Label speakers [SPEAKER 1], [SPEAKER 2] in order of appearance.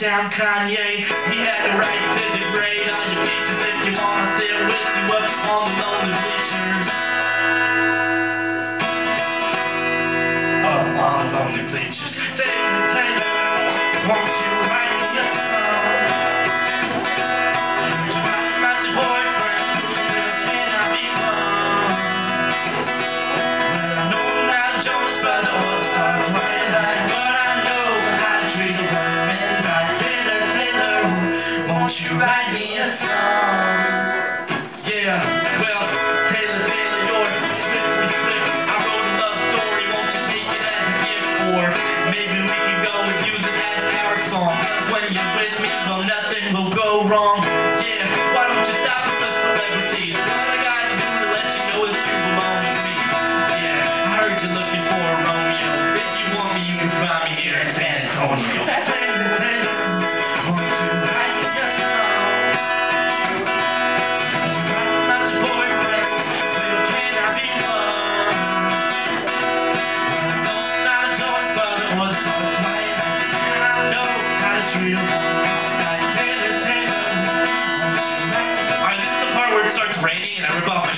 [SPEAKER 1] down Kanye. He had the right to degrade on your beaches if you wanna still with you up on the lonely. will go wrong.